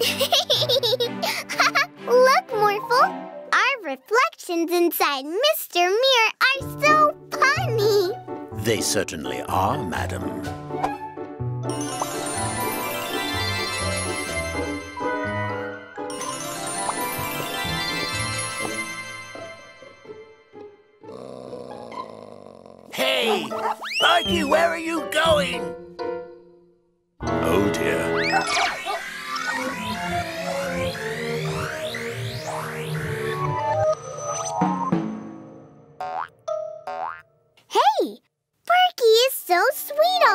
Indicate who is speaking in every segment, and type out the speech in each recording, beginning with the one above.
Speaker 1: Look, Morphle. Our reflections inside Mr. Mirror are so funny.
Speaker 2: They certainly are, madam.
Speaker 3: Hey! Sparky, where are you going?
Speaker 2: Oh dear.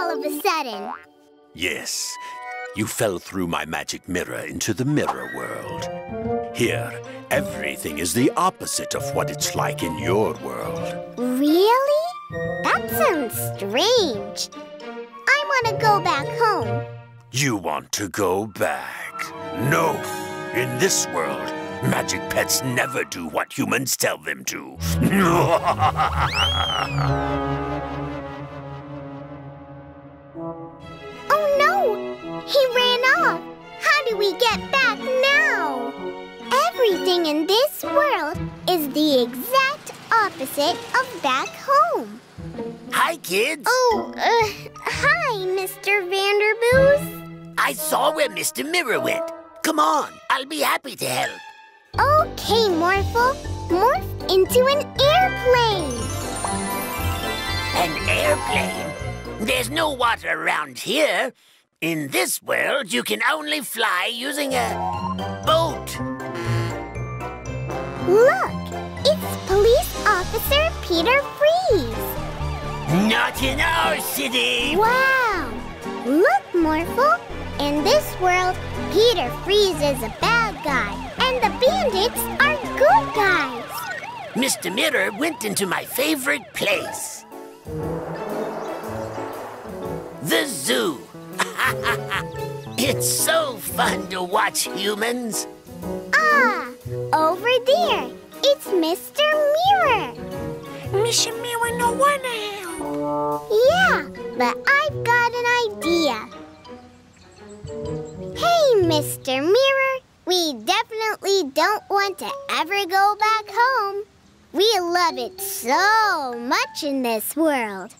Speaker 1: All of a sudden.
Speaker 2: Yes, you fell through my magic mirror into the mirror world. Here, everything is the opposite of what it's like in your world.
Speaker 1: Really? That sounds strange. I want to go back home.
Speaker 2: You want to go back? No! In this world, magic pets never do what humans tell them to.
Speaker 1: He ran off. How do we get back now? Everything in this world is the exact opposite of back home.
Speaker 3: Hi, kids.
Speaker 1: Oh, uh, hi, Mr. Vanderboos.
Speaker 3: I saw where Mr. Mirror went. Come on, I'll be happy to help.
Speaker 1: Okay, Morphle. Morph into an airplane.
Speaker 3: An airplane? There's no water around here. In this world, you can only fly using a boat.
Speaker 1: Look, it's Police Officer Peter Freeze.
Speaker 3: Not in our city.
Speaker 1: Wow! Look, Morphle. In this world, Peter Freeze is a bad guy, and the bandits are good guys.
Speaker 3: Mr. Mirror went into my favorite place. The zoo. it's so fun to watch humans.
Speaker 1: Ah, over there. It's Mr. Mirror.
Speaker 4: Mr. Mirror no wanna help.
Speaker 1: Yeah, but I've got an idea. Hey, Mr. Mirror. We definitely don't want to ever go back home. We love it so much in this world.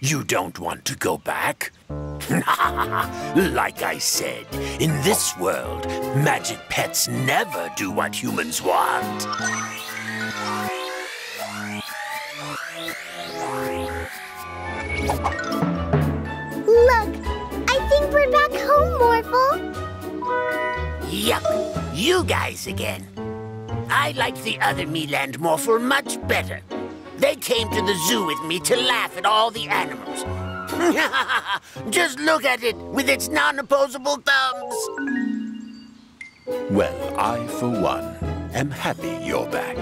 Speaker 2: You don't want to go back? like I said, in this world, magic pets never do what humans want.
Speaker 1: Look, I think we're back home, Morphle.
Speaker 3: Yup, you guys again. I liked the other Mila and Morphle much better. They came to the zoo with me to laugh at all the animals. Just look at it with its non-opposable thumbs.
Speaker 2: Well, I, for one, am happy you're back.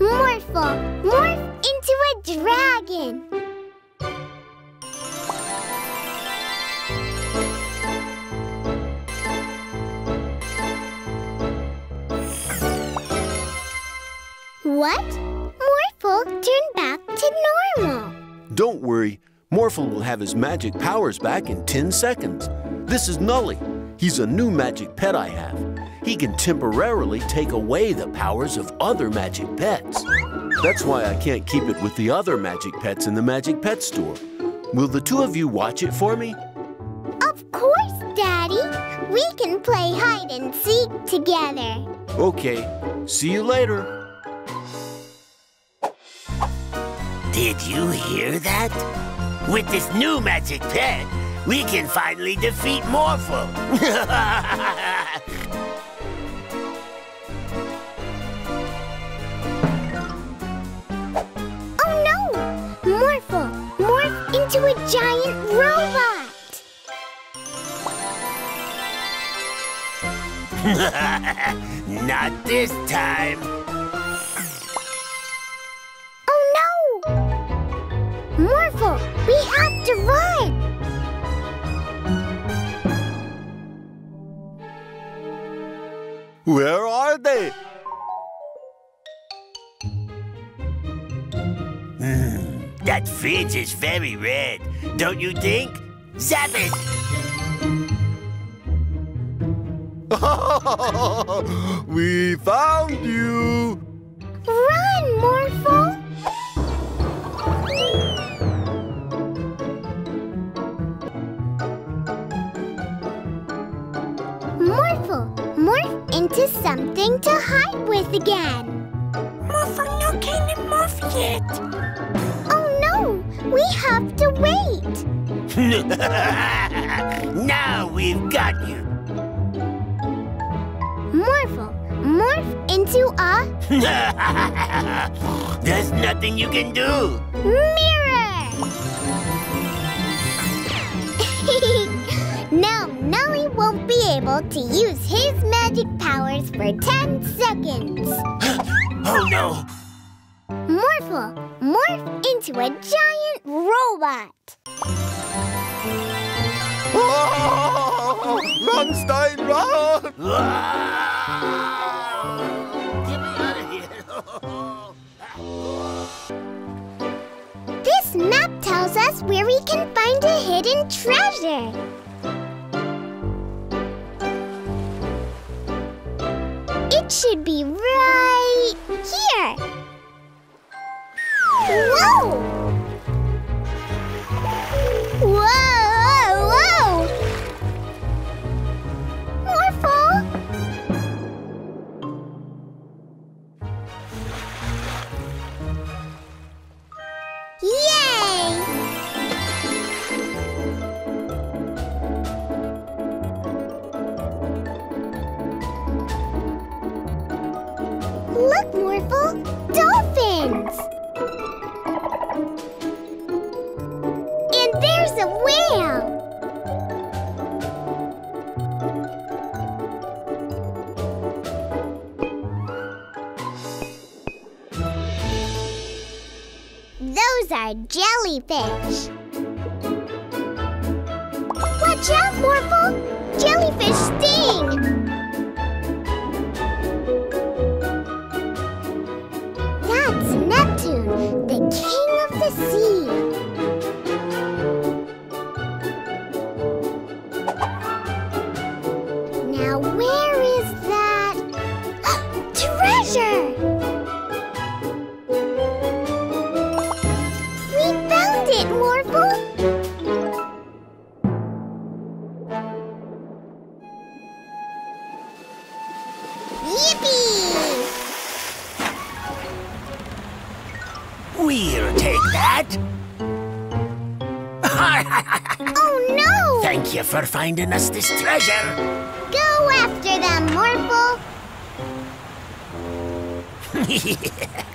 Speaker 1: Morphle, morph into a dragon. What? Morphle turned back to normal.
Speaker 5: Don't worry, Morphle will have his magic powers back in 10 seconds. This is Nully. He's a new magic pet I have. He can temporarily take away the powers of other magic pets. That's why I can't keep it with the other magic pets in the Magic Pet Store. Will the two of you watch it for me?
Speaker 1: Of course, Daddy. We can play hide and seek together.
Speaker 5: Okay, see you later.
Speaker 3: Did you hear that? With this new magic pet, we can finally defeat Morphle.
Speaker 1: Oh no! Morphle, morph into a giant robot.
Speaker 3: Not this time.
Speaker 1: To run.
Speaker 5: Where are they? Hmm.
Speaker 3: That fridge is very red, don't you think? Zap it!
Speaker 5: we found you!
Speaker 1: Run, Morphle! Morphle, into something to hide with again.
Speaker 4: Morphle no can't morph yet.
Speaker 1: Oh no, we have to wait.
Speaker 3: now we've got you.
Speaker 1: Morphle, morph into a
Speaker 3: There's nothing you can do.
Speaker 1: mirror. Won't be able to use his magic powers for 10 seconds.
Speaker 3: Oh no!
Speaker 1: Morphle, morph into a giant robot.
Speaker 5: run, Stein, run!
Speaker 3: Get me out of here!
Speaker 1: This map tells us where we can find a hidden treasure. Should be right here. Whoa! Are jellyfish. Watch out, Morphle!
Speaker 3: We'll take that.
Speaker 1: Oh no!
Speaker 3: Thank you for finding us this treasure.
Speaker 1: Go after them, Morphle!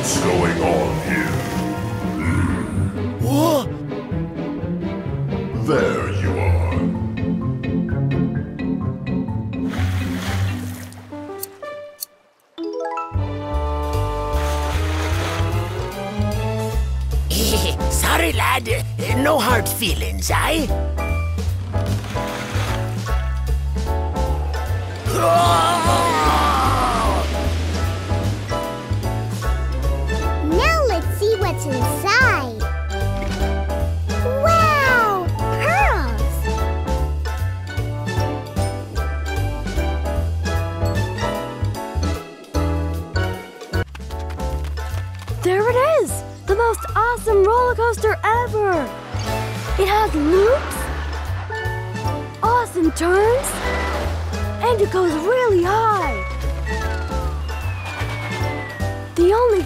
Speaker 6: What's going on here?
Speaker 5: Whoa!
Speaker 6: There you are.
Speaker 3: Sorry, lad. No hard feelings, eh?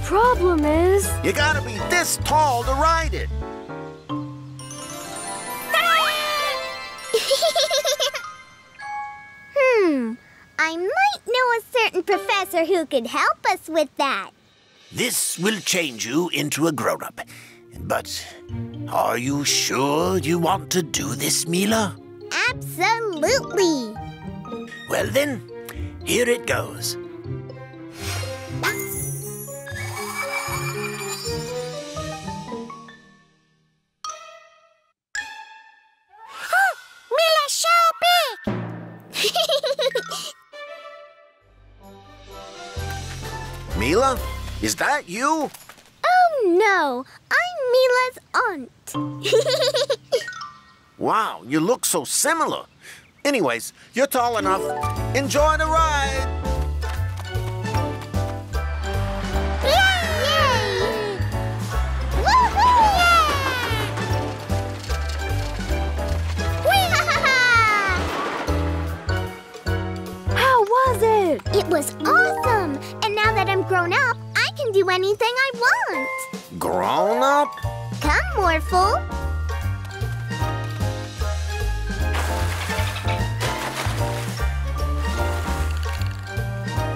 Speaker 7: Problem is.
Speaker 5: You gotta be this tall to ride it.
Speaker 1: hmm. I might know a certain professor who could help us with that.
Speaker 3: This will change you into a grown-up. But are you sure you want to do this, Mila?
Speaker 1: Absolutely.
Speaker 3: Well then, here it goes.
Speaker 4: Mila,
Speaker 5: is that you?
Speaker 1: oh no, I'm Mila's aunt.
Speaker 5: Wow, you look so similar. Anyways, you're tall enough. Enjoy the ride.
Speaker 1: Yay! Woohoo!
Speaker 7: How was it?
Speaker 1: It was awesome! And now that I'm grown up, I can do anything I want.
Speaker 5: Grown up?
Speaker 1: Come, Morphle.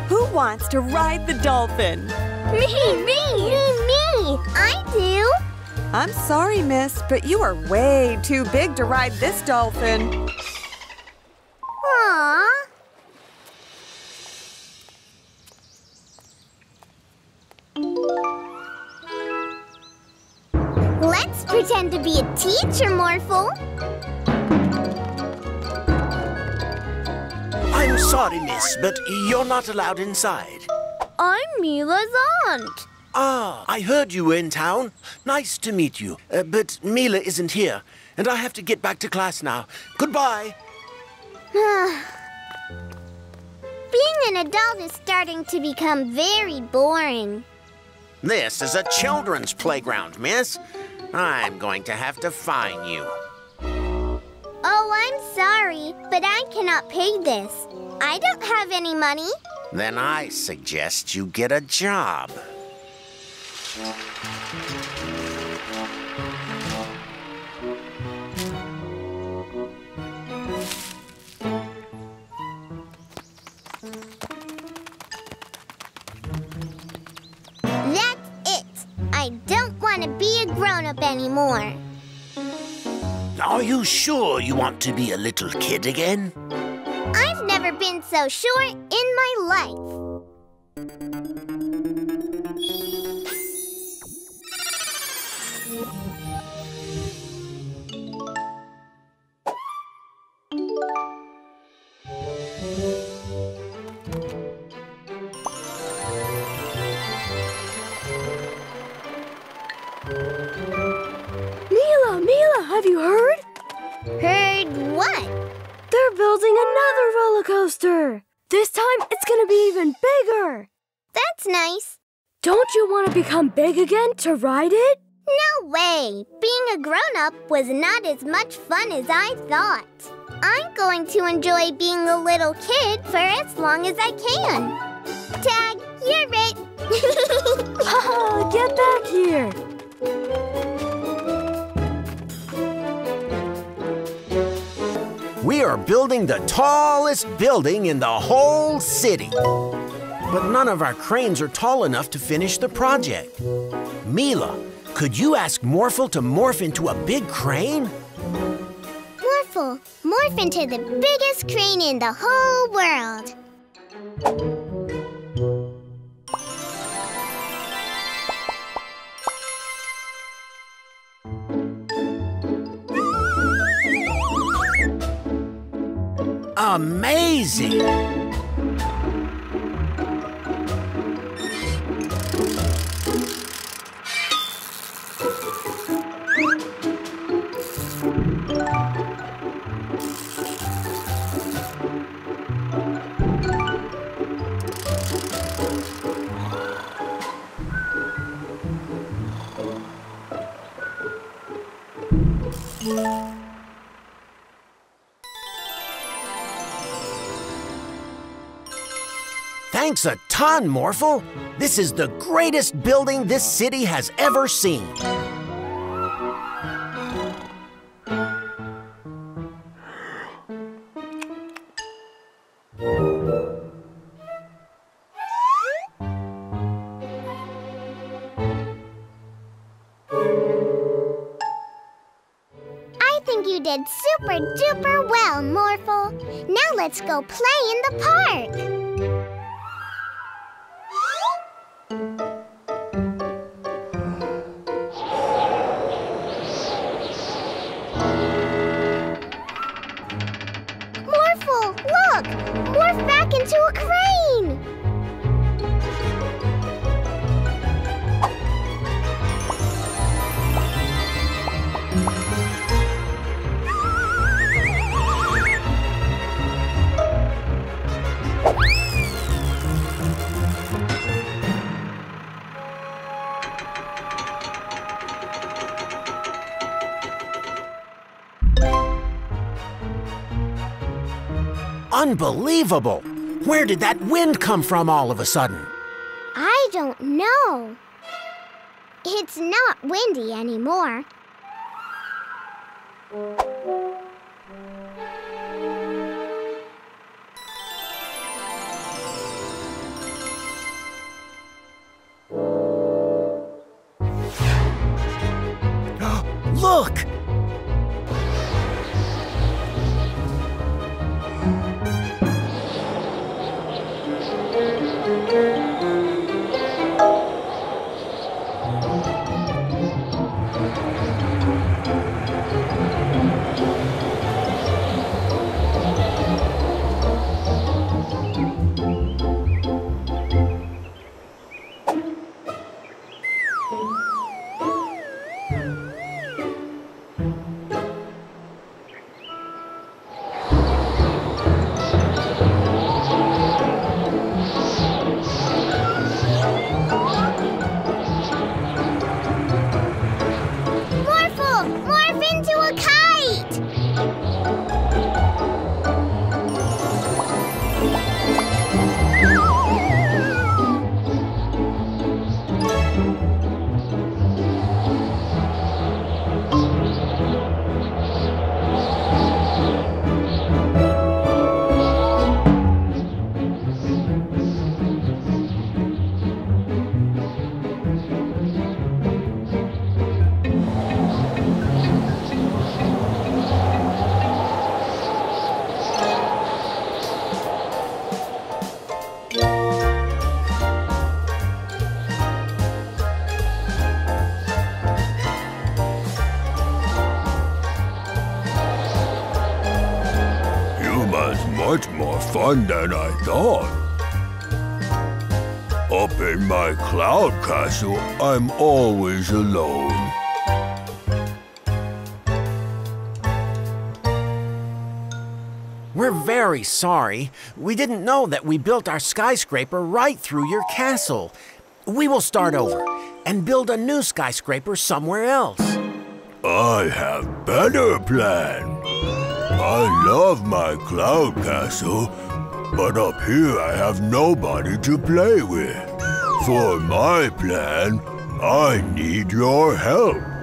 Speaker 8: Who wants to ride the dolphin?
Speaker 1: Me, me, me, me. I do.
Speaker 8: I'm sorry, miss, but you are way too big to ride this dolphin.
Speaker 1: Be a teacher, Morphle.
Speaker 2: I'm sorry, miss, but you're not allowed inside.
Speaker 1: I'm Mila's aunt.
Speaker 2: Ah, I heard you were in town. Nice to meet you. Uh, but Mila isn't here, and I have to get back to class now. Goodbye.
Speaker 1: Being an adult is starting to become very boring.
Speaker 5: This is a children's playground, miss. I'm going to have to fine you.
Speaker 1: Oh, I'm sorry, but I cannot pay this. I don't have any money.
Speaker 5: Then I suggest you get a job.
Speaker 1: That's it. I don't want to be a grown-up anymore.
Speaker 2: Are you sure you want to be a little kid again?
Speaker 1: I've never been so sure in my life.
Speaker 7: Ride it?
Speaker 1: No way! Being a grown up was not as much fun as I thought. I'm going to enjoy being a little kid for as long as I can. Tag, you're it!
Speaker 7: Haha, get back here!
Speaker 3: We are building the tallest building in the whole city. But none of our cranes are tall enough to finish the project. Mila, could you ask Morphle to morph into a big crane?
Speaker 1: Morphle, morph into the biggest crane in the whole world.
Speaker 9: Amazing!
Speaker 3: Thanks a ton, Morphle. This is the greatest building this city has ever seen.
Speaker 1: I think you did super duper well, Morphle. Now let's go play in the park.
Speaker 3: Unbelievable! Where did that wind come from all of a sudden?
Speaker 1: I don't know. It's not windy anymore.
Speaker 6: Fun than I thought. Up in my cloud castle, I'm always alone.
Speaker 10: We're very sorry. We didn't know that we built our skyscraper right through your castle. We will start over and build a new skyscraper somewhere else.
Speaker 6: I have better plan. I love my cloud castle, but up here I have nobody to play with. For my plan, I need your help.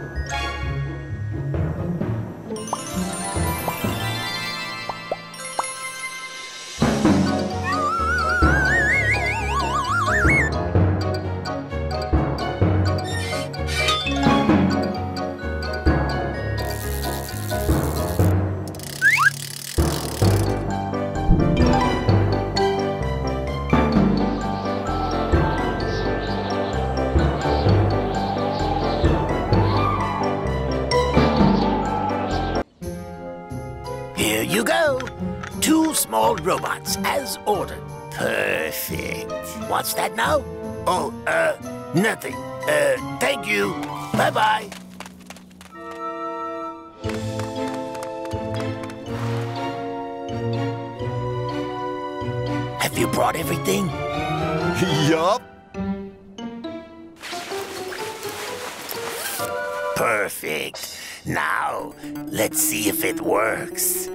Speaker 3: Ordered. Perfect. What's that now? Oh, uh, nothing. Uh, thank you. Bye-bye. Have you brought everything?
Speaker 5: yup.
Speaker 3: Perfect. Now, let's see if it works.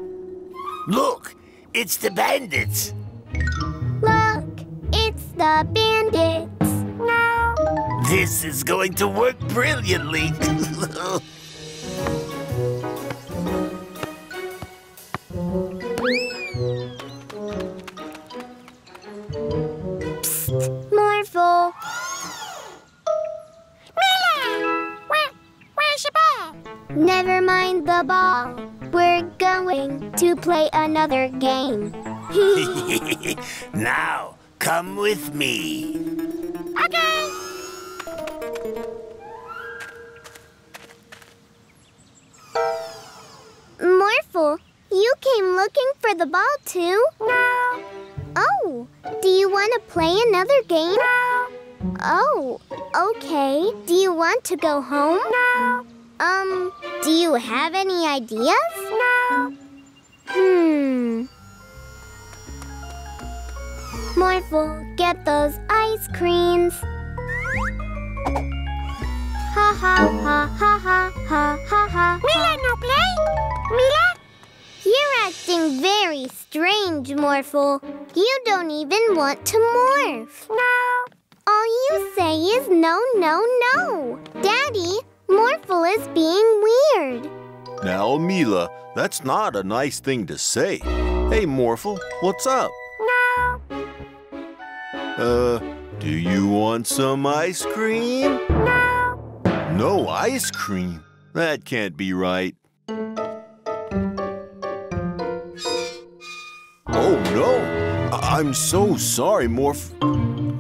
Speaker 3: Look, it's the bandits.
Speaker 1: The bandits.
Speaker 3: This is going to work brilliantly. come with me.
Speaker 4: Okay.
Speaker 1: Morphle, you came looking for the ball too?
Speaker 4: No.
Speaker 1: Oh, do you want to play another game?
Speaker 4: No.
Speaker 1: Oh, okay. Do you want to go home?
Speaker 4: No.
Speaker 1: Um, do you have any ideas?
Speaker 4: No.
Speaker 1: Hmm. Morphle, get those ice creams. Ha ha ha ha ha ha ha ha.
Speaker 4: Mila no play? Mila?
Speaker 1: You're acting very strange, Morphle. You don't even want to morph.
Speaker 4: No.
Speaker 1: All you say is no, no, no. Daddy, Morphle is being weird.
Speaker 5: Now, Mila, that's not a nice thing to say. Hey, Morphle, what's up? Uh, do you want some ice cream?
Speaker 4: No.
Speaker 5: No ice cream? That can't be right. Oh no! I- I'm so sorry, Morph.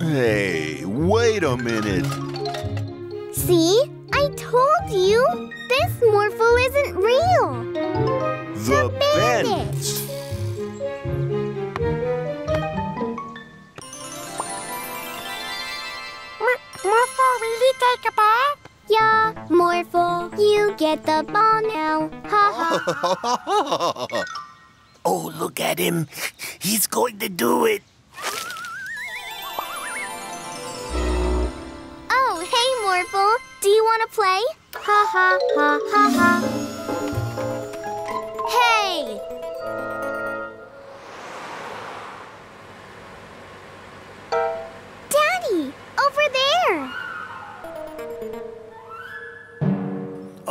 Speaker 5: Hey, wait a minute.
Speaker 1: See? I told you. This Morphle isn't you get the ball now. Ha ha.
Speaker 3: Oh, look at him. He's going to do it.
Speaker 1: Oh, hey, Morphle. Do you want to play? Ha ha ha ha ha.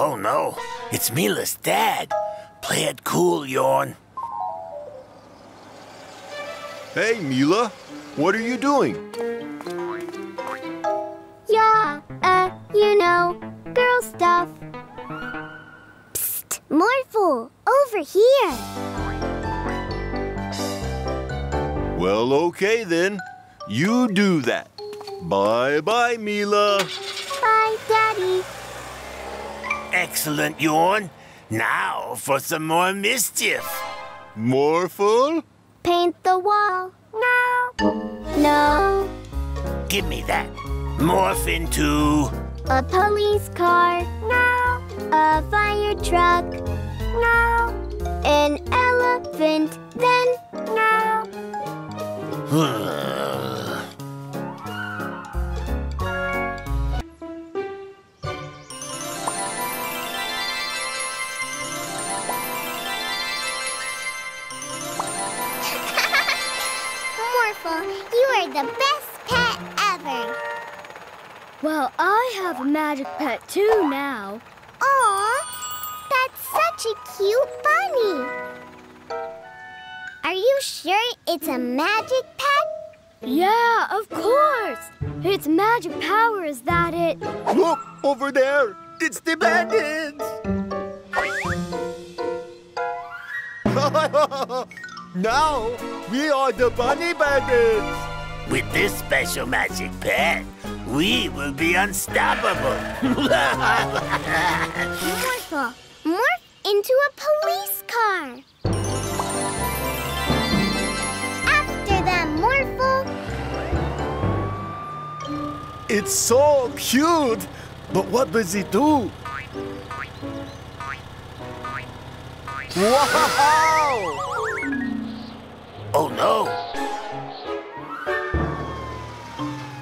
Speaker 3: Oh, no. It's Mila's dad. Play it cool, Yorn.
Speaker 5: Hey, Mila, what are you doing?
Speaker 1: Yeah, uh, you know, girl stuff. Psst, Morphle, over here.
Speaker 5: Well, okay then. You do that. Bye bye, Mila.
Speaker 1: Bye, Daddy.
Speaker 3: Excellent, Yorn. Now for some more mischief.
Speaker 5: Morphle?
Speaker 1: Paint the wall.
Speaker 4: No.
Speaker 1: No.
Speaker 3: Give me that. Morph into...
Speaker 1: A police car.
Speaker 4: No.
Speaker 1: A fire truck.
Speaker 4: No.
Speaker 1: An elephant. Then no. Hmm. The best pet ever.
Speaker 7: Well, I have a magic pet too now.
Speaker 1: Aw, that's such a cute bunny. Are you sure it's a magic pet?
Speaker 7: Yeah, of course. Its magic power is that it.
Speaker 5: Look, over there. It's the bandits. now, we are the bunny bandits.
Speaker 3: With this special magic pet, we will be unstoppable.
Speaker 1: Morphle, morph into a police car. After them, Morphle.
Speaker 5: It's so cute. But what does it do? Wow!
Speaker 3: oh no!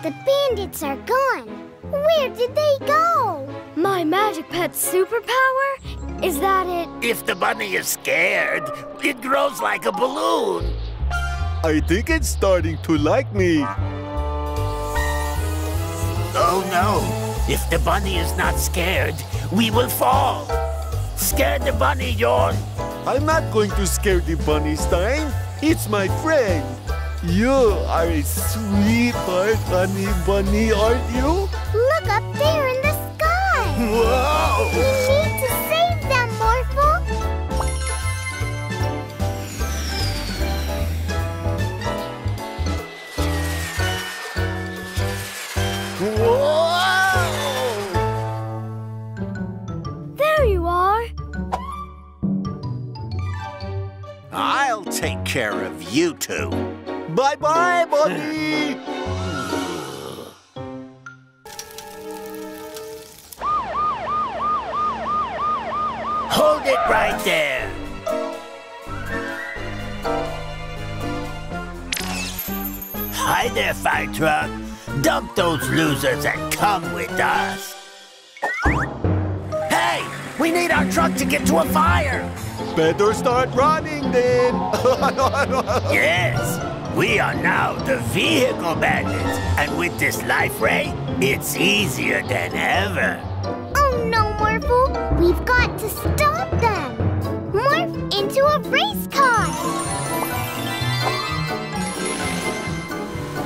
Speaker 1: The bandits are gone. Where did they go?
Speaker 7: My magic pet's superpower is that it.
Speaker 3: If the bunny is scared, it grows like a balloon.
Speaker 5: I think it's starting to like me.
Speaker 3: Oh no! If the bunny is not scared, we will fall. Scare the bunny, Yorn.
Speaker 5: I'm not going to scare the bunny, Stein. It's my friend. You are a sweetheart, honey bunny, aren't you?
Speaker 1: Look up there in the sky.
Speaker 3: Whoa!
Speaker 1: We need to save them, Morphle.
Speaker 3: Whoa!
Speaker 7: There you are.
Speaker 2: I'll take care of you two.
Speaker 5: Bye-bye, bunny.
Speaker 3: Hold it right there. Hi there, fire truck. Dump those losers and come with us. Hey, we need our truck to get to a fire.
Speaker 5: Better start running then.
Speaker 3: Yes, we are now the vehicle bandits, and with this life ray, it's easier than ever.
Speaker 1: Oh no, Morphle. We've got to stop them. Morph into a race car.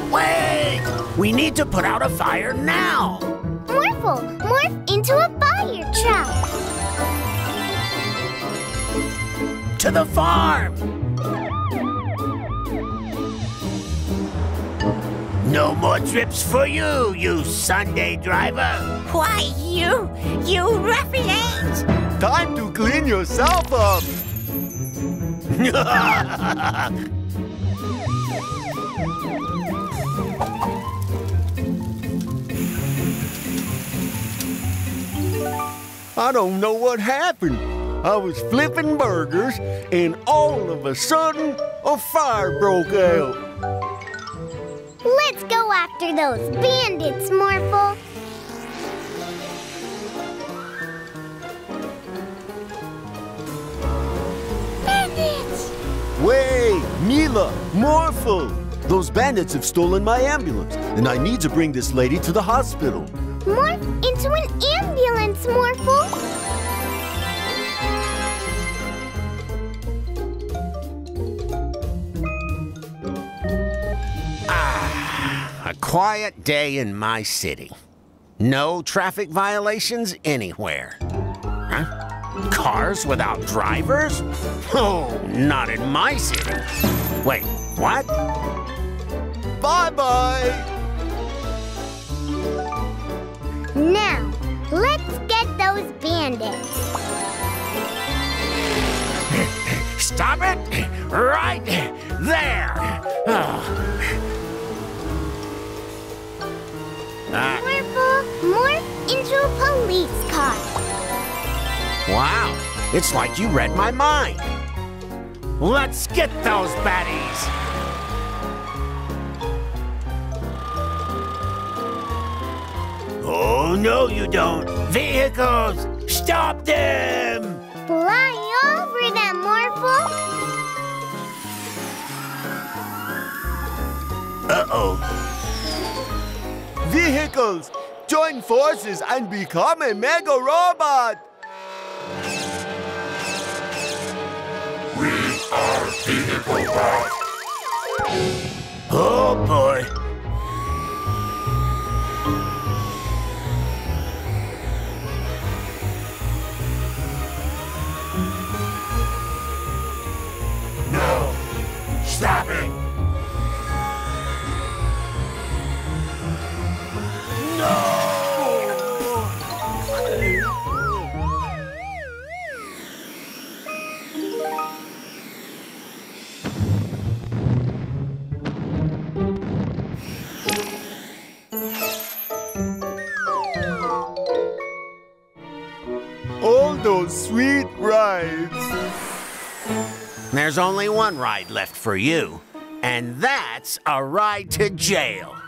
Speaker 3: Wait! We need to put out a fire now.
Speaker 1: Morphle, morph into a fire truck.
Speaker 3: To the farm. No more trips for you, you Sunday driver.
Speaker 4: Why, you, you ruffians!
Speaker 5: Time to clean yourself up. I don't know what happened. I was flipping burgers, and all of a sudden, a fire broke out.
Speaker 1: Let's go after those bandits, Morphle. Bandits!
Speaker 5: Wait, Mila, Morphle! Those bandits have stolen my ambulance, and I need to bring this lady to the hospital.
Speaker 1: Morph into an ambulance, Morphle.
Speaker 10: A quiet day in my city. No traffic violations anywhere. Huh? Cars without drivers? Oh, not in my city. Wait, what?
Speaker 5: Bye-bye!
Speaker 1: Now, let's get those bandits.
Speaker 3: Stop it right there. Oh.
Speaker 1: Morphle, morph into a police car.
Speaker 10: Wow, it's like you read my mind.
Speaker 3: let's get those baddies. Oh, no, you don't. Vehicles, stop them!
Speaker 1: Fly over them, Morphle.
Speaker 3: Uh-oh.
Speaker 6: Vehicles, join forces and become a mega robot! We are Vehicle Bot.
Speaker 3: Oh, boy. No! Stop it!
Speaker 10: There's only one ride left for you, and that's a ride to jail.